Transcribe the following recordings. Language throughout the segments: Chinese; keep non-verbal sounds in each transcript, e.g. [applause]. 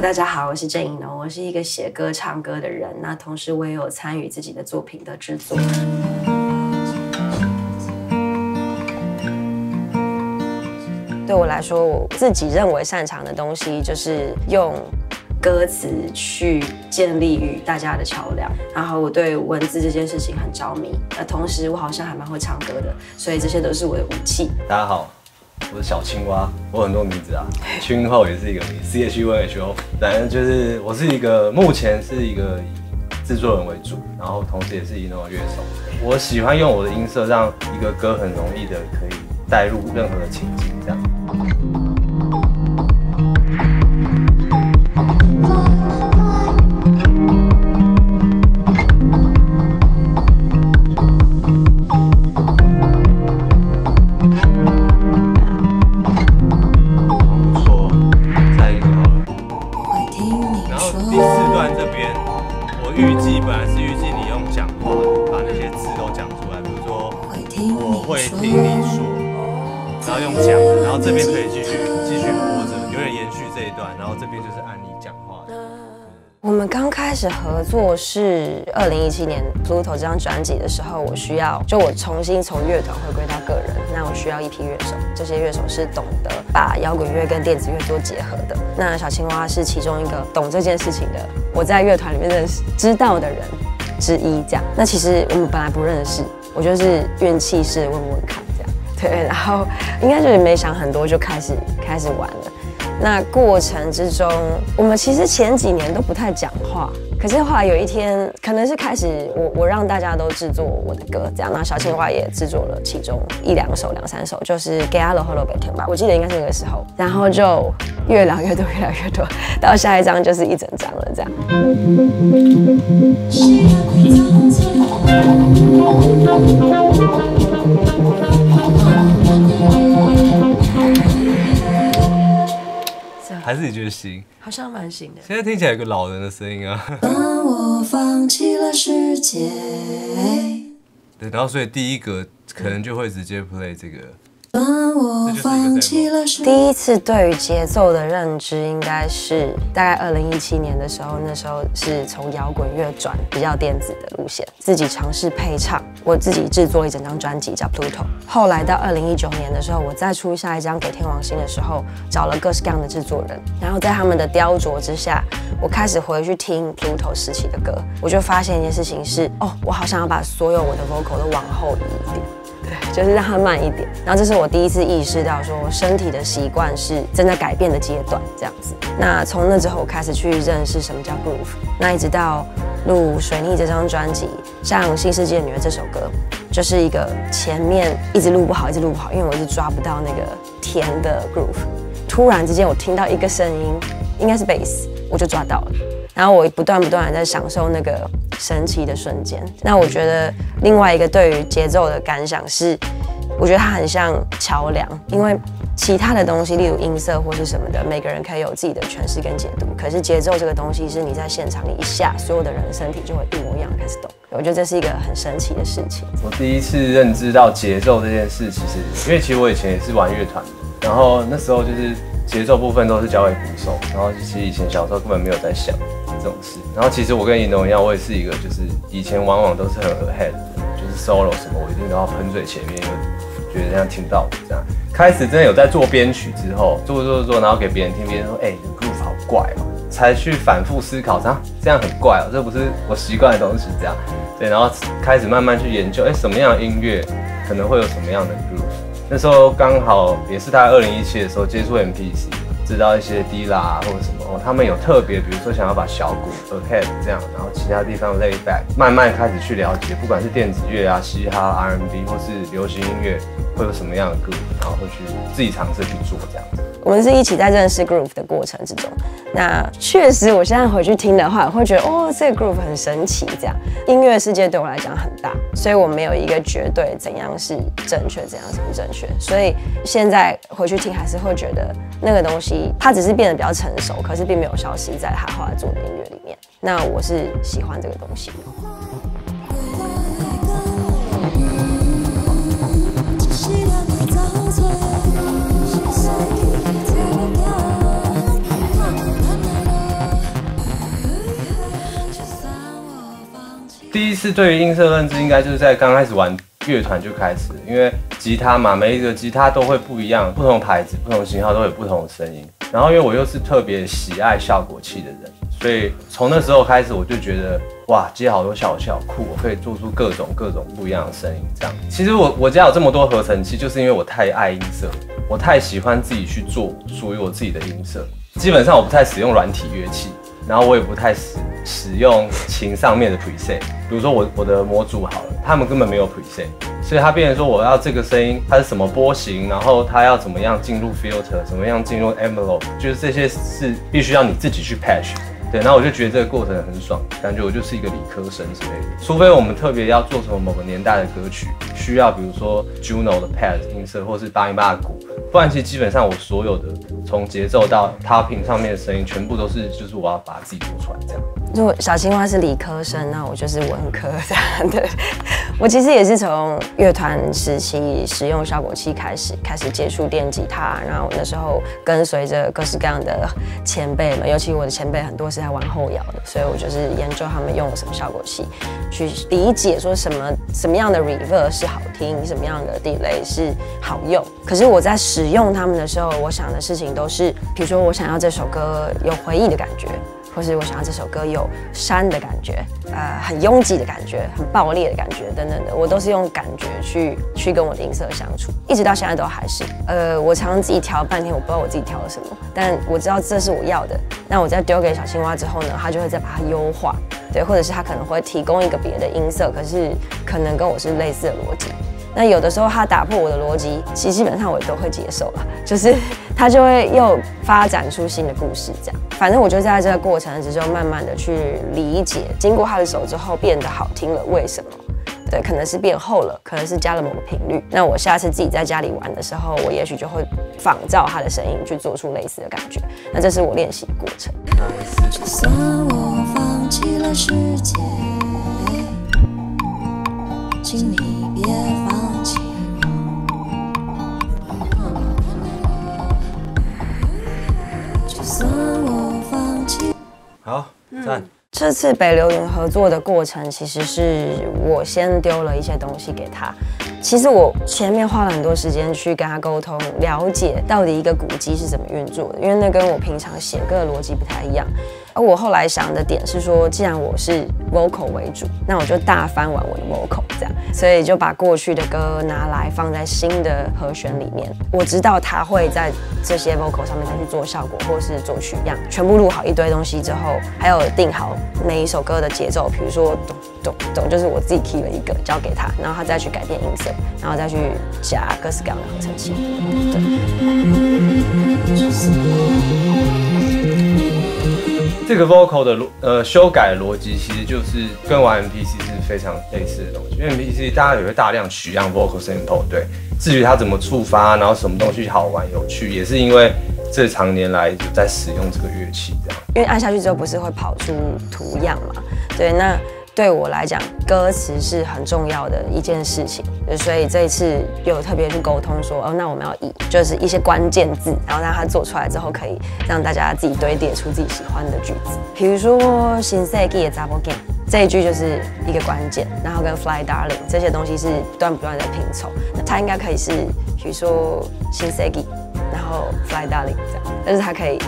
大家好，我是郑颖农，我是一个写歌、唱歌的人。那同时我也有参与自己的作品的制作。对我来说，我自己认为擅长的东西就是用歌词去建立与大家的桥梁。然后我对文字这件事情很着迷。那同时我好像还蛮会唱歌的，所以这些都是我的武器。大家好，我是小青蛙，我很多名字啊，青后也是一个名，C H U N H O。反正就是我是一个目前是一个以制作人为主，然后同时也是一种乐手。我喜欢用我的音色，让一个歌很容易的可以带入任何的情境，这样。就是按你讲话的。我们刚开始合作是二零一七年《Pluto》这张专辑的时候，我需要就我重新从乐团回归到个人，那我需要一批乐手，这些乐手是懂得把摇滚乐跟电子乐做结合的。那小青蛙是其中一个懂这件事情的，我在乐团里面认识知道的人之一。这样，那其实我们本来不认识，我就是运气是问问看这样，对，然后应该就是没想很多就开始开始玩了。那过程之中，我们其实前几年都不太讲话，可是后来有一天，可能是开始我我让大家都制作我的歌，这样，那小青蛙也制作了其中一两首、两三首，就是《给阿罗 Hello 北天》吧，我记得应该是那个时候，然后就越聊越多，越来越多，到下一张就是一整张了，这样。还是你觉得行？好像蛮行的。现在听起来有个老人的声音啊。当我放弃了世界。对，然后所以第一个可能就会直接 play 这个。第一次对于节奏的认知，应该是大概二零一七年的时候，那时候是从摇滚乐转比较电子的路线，自己尝试配唱，我自己制作一整张专辑叫 Pluto。后来到二零一九年的时候，我再出下一张给天王星的时候，找了各式各样的制作人，然后在他们的雕琢之下，我开始回去听 Pluto 时期的歌，我就发现一件事情是，哦，我好想要把所有我的 vocal 都往后移一点。就是让它慢一点。然后这是我第一次意识到，说身体的习惯是正在改变的阶段，这样子。那从那之后，我开始去认识什么叫 groove。那一直到录《水逆》这张专辑，像《新世界女儿》这首歌，就是一个前面一直录不好，一直录不好，因为我一直抓不到那个甜的 groove。突然之间，我听到一个声音，应该是 bass，我就抓到了。然后我不断不断的在享受那个神奇的瞬间。那我觉得另外一个对于节奏的感想是，我觉得它很像桥梁，因为其他的东西，例如音色或是什么的，每个人可以有自己的诠释跟解读。可是节奏这个东西，是你在现场一下，所有的人身体就会一模一样开始动。我觉得这是一个很神奇的事情。我第一次认知到节奏这件事，其实因为其实我以前也是玩乐团，然后那时候就是节奏部分都是交给鼓手，然后其实以前小时候根本没有在想这种事。然后其实我跟尹东一样，我也是一个就是以前往往都是很 ahead 的，就是 solo 什么我一定都要喷最前面，因为觉得这样听到这样。开始真的有在做编曲之后，做做做，然后给别人听，别人说，哎、你的 groove 好怪哦、才去反复思考，啊，这样很怪哦、这不是我习惯的东西，这样，对，然后开始慢慢去研究，哎、什么样的音乐可能会有什么样的 groove。那时候刚好也是他二零一七的时候接触 MPC，知道一些低啦或者什么，哦，他们有特别，比如说想要把小鼓 ahead 这样，然后其他地方 lay back，慢慢开始去了解，不管是电子乐啊、嘻哈、R&B 或是流行音乐，会有什么样的 groove，然后会去自己尝试去做这样子。我们是一起在认识 groove 的过程之中。那确实，我现在回去听的话，会觉得哦，这个 groove 很神奇。这样，音乐世界对我来讲很大，所以我没有一个绝对怎样是正确，怎样是不正确。所以现在回去听，还是会觉得那个东西，他只是变得比较成熟可是并没有消失在他后来做的音乐里面。那我是喜欢这个东西。第一次对于音色认知应该就是在刚开始玩乐团就开始，因为吉他嘛，每一个吉他都会不一样，不同牌子、不同型号都有不同的声音。然后因为我又是特别喜爱效果器的人，所以从那时候开始我就觉得，哇，接好多效果器好酷，我可以做出各种各种不一样的声音。这样，其实我我家有这么多合成器，就是因为我太爱音色，我太喜欢自己去做属于我自己的音色。基本上我不太使用软体乐器。然后我也不太使使用琴上面的 preset，比如说我我的模组好了，他们根本没有 preset，所以他变成说我要这个声音它是什么波形，然后它要怎么样进入 filter，怎么样进入 envelope，就是这些是必须要你自己去 patch。对，然后我就觉得这个过程很爽，感觉我就是一个理科生之类的。除非我们特别要做成某个年代的歌曲，需要比如说 Juno 的 pad 音色，或是八音八鼓，不然其实基本上我所有的从节奏到 topping 上面的声音，全部都是就是我要把自己做出来这样。如果小青蛙是理科生，那我就是文科这样的。[laughs] 我其实也是从乐团时期使用效果器开始，开始接触电吉他，然后那时候跟随着各式各样的前辈们，尤其我的前辈很多是在玩后摇的，所以我就是研究他们用什么效果器，去理解说什么什么样的 reverb 是好听，什么样的 delay 是好用。可是我在使用他们的时候，我想的事情都是，比如说我想要这首歌有回忆的感觉。或是我想要这首歌有山的感觉，呃，很拥挤的感觉，很爆裂的感觉，等等的，我都是用感觉去去跟我的音色相处，一直到现在都还是。呃，我常常自己调半天，我不知道我自己调了什么，但我知道这是我要的。那我在丢给小青蛙之后呢，它就会再把它优化，对，或者是它可能会提供一个别的音色，可是可能跟我是类似的逻辑。那有的时候他打破我的逻辑，其实基本上我也都会接受了，就是 [laughs] 他就会又发展出新的故事，这样。反正我就在这个过程之中，慢慢的去理解，经过他的手之后变得好听了，为什么？对，可能是变厚了，可能是加了某个频率。那我下次自己在家里玩的时候，我也许就会仿照他的声音去做出类似的感觉。那这是我练习的过程。就算我放弃了世界，请你别放好，赞。这次北流云合作的过程，其实是我先丢了一些东西给他。其实我前面花了很多时间去跟他沟通，了解到底一个古机是怎么运作的，因为那跟我平常写歌的逻辑不太一样。而我后来想的点是说，既然我是 vocal 为主，那我就大翻完我的 vocal，这样，所以就把过去的歌拿来放在新的和弦里面。我知道他会在这些 vocal 上面再去做效果，或是做取样，全部录好一堆东西之后，还有定好每一首歌的节奏，比如说咚咚咚，就是我自己 key 了一个交给他，然后他再去改变音色，然后再去加各式各样的合成器。这个 vocal 的逻呃修改逻辑其实就是跟玩 MPC 是非常类似的东西，因为 MPC 大家也会大量取样 vocal sample，对。至于它怎么触发，然后什么东西好玩有趣，也是因为这长年来在使用这个乐器这样。因为按下去之后不是会跑出图样嘛？对，那。对我来讲，歌词是很重要的一件事情，所以这一次有特别去沟通说，哦，那我们要以就是一些关键字，然后让它做出来之后，可以让大家自己堆叠出自己喜欢的句子。比如说新世纪的 Double Game 这一句就是一个关键，然后跟 Fly Darling 这些东西是断不断在拼凑，那它应该可以是，比如说新世纪，然后 Fly Darling 这样，但是它可以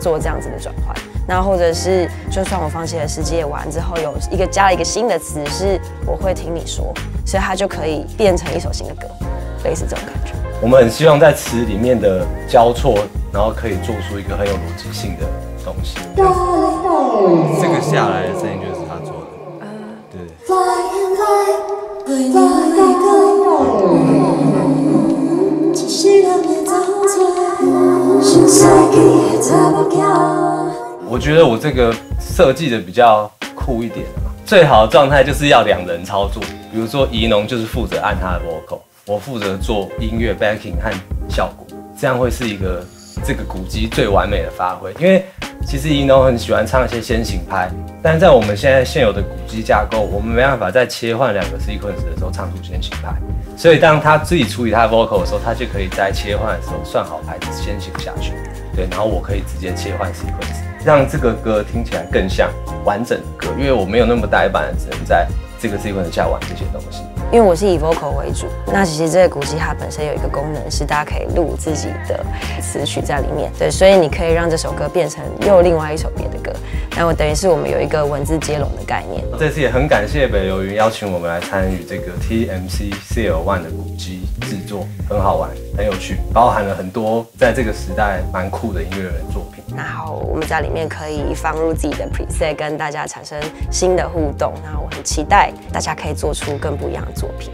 做这样子的转换。那或者是，就算我放弃了世界完之后，有一个加了一个新的词，是我会听你说，所以它就可以变成一首新的歌，类似这种感觉。我们很希望在词里面的交错，然后可以做出一个很有逻辑性的东西。这个下来的声音就是他做的，对。我觉得我这个设计的比较酷一点，最好的状态就是要两人操作。比如说怡农就是负责按他的 vocal，我负责做音乐 backing 和效果，这样会是一个这个鼓机最完美的发挥。因为其实怡农很喜欢唱一些先行拍，但在我们现在现有的鼓机架构，我们没办法在切换两个 sequence 的时候唱出先行拍。所以当他自己处理他的 vocal 的时候，他就可以在切换的时候算好拍子先行下去。对，然后我可以直接切换 sequence。让这个歌听起来更像完整的歌，因为我没有那么呆板，只能在这个 sequence 下玩这些东西。因为我是以 vocal 为主，那其实这个古吉它本身有一个功能是大家可以录自己的词曲在里面，对，所以你可以让这首歌变成又另外一首别的歌。那我等于是我们有一个文字接龙的概念。这次也很感谢北流云邀请我们来参与这个 TMC CL One 的古机制作，很好玩，很有趣，包含了很多在这个时代蛮酷的音乐人作品。然后我们在里面可以放入自己的 preset，跟大家产生新的互动。那我很期待大家可以做出更不一样的作品。